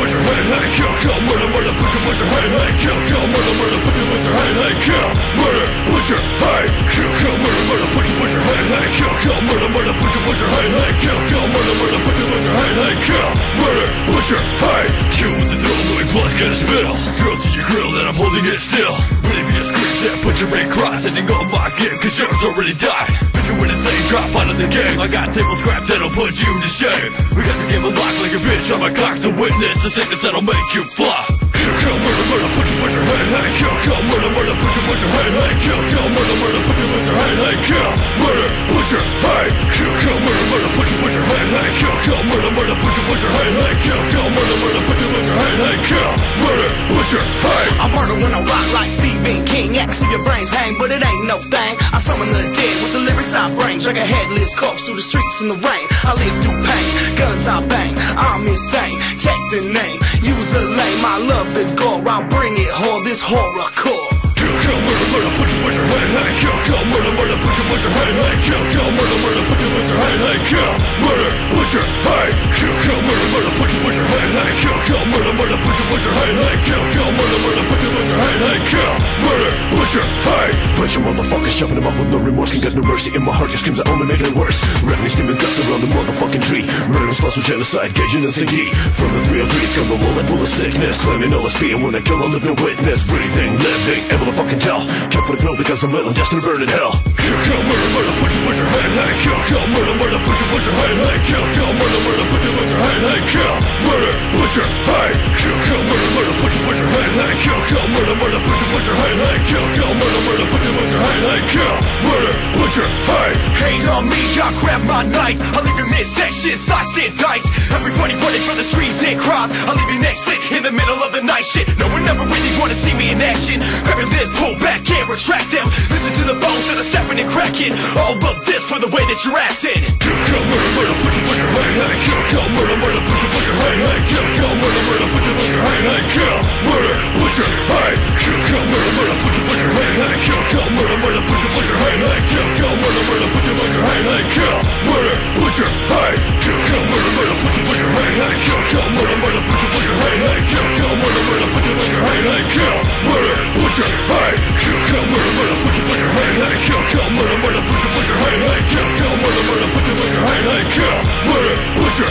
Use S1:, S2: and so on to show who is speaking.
S1: butcher, butcher, hey, hey, kill, kill, murder, murder, butcher, butcher, hey, hey, kill, kill, murder, murder, butcher, butcher, hey, hey, kill, murder, butcher, hey, kill, kill, murder, murder, butcher, butcher, hey, hey, kill, kill, murder, murder, butcher, butcher, hey, hey, kill, kill, murder, murder, butcher, butcher, hey, hey, kill, murder, butcher, hey, kill with the throw, moving blood's gonna spill, drill to your grill, then I'm holding it still, be a scream, that butcher red cross, ending on my game, cause yours already died, bitch, when it's a drop out of the game, I got table scraps that'll put you to shame, we got the game unlocked like a bitch, I'm a cock to witness the sickness that'll make you fly. Kill, kill, murder, murder, put butcher, butcher, hey, hey, kill, kill, murder, murder, put butcher, butcher, hey, hey, kill, kill, murder, murder, put butcher, butcher, hey, hey, kill, murder, butcher, hey, kill, kill, kill, kill, murder, murder, butcher, butcher, hey, hey, kill, kill, murder, murder, butcher, butcher, hey, hey, kill, murder, butcher, hey.
S2: I murder when I rock like Stephen King. I see your brains hang, but it ain't no thing. I summon the dead with the lyrics I bring. Drag a headless corpse through the streets in the rain. I live through pain, guns I bang. I'm insane. Check the name. Use a lame. I love the gore. I'll bring it home. This horrorcore.
S1: Kill, kill, murder, murder, butcher, butcher, butcher, hey, kill, kill, murder, murder, butcher, butcher, hey, hey, kill, kill, murder, murder, butcher, butcher, hey, hey, kill, kill, murder, murder, butcher, butcher, hey, hey, kill, murder, butcher, hey.
S3: Bunch of motherfuckers chopping them up with no remorse Ain't got no mercy in my heart, just screams I only make it worse Rattling steaming guts around the motherfucking tree. Murdering sluts with genocide, gauging and sinking From the 303, scum the wall full of sickness. Claiming LSP and when I kill a living witness. Breathing, living, able to fucking tell. Kill for the thrill because I'm I'm destined to burn in hell.
S1: Kill, kill, murder, murder, kill, murder, murder, butcher, butcher, hey, hey, kill, kill, murder, murder, butcher, butcher, hey, hey, kill, murder, butcher, hey, kill, kill, murder, murder, butcher, butcher, hey, hey, kill, kill, murder, murder, butcher, butcher, hey, hey, kill, kill, murder, murder, butcher, butcher, Kill, murder, butcher, hey
S2: Hate on me, I grab my knife I'll leave your midsection sliced in dice Everybody running from the streets and cries I'll leave you next lit in the middle of the night Shit, no one ever really wanna see me in action Grab your lips, pull back and retract them Listen to the bones that are snapping and cracking All of this for the way that you're acting
S1: Kill, kill, murder, murder, butcher, butcher, hey, hey Kill, kill, murder, murder, butcher, butcher, hey, hey Kill, kill, murder, murder, butcher, butcher, hey, hey Kill 是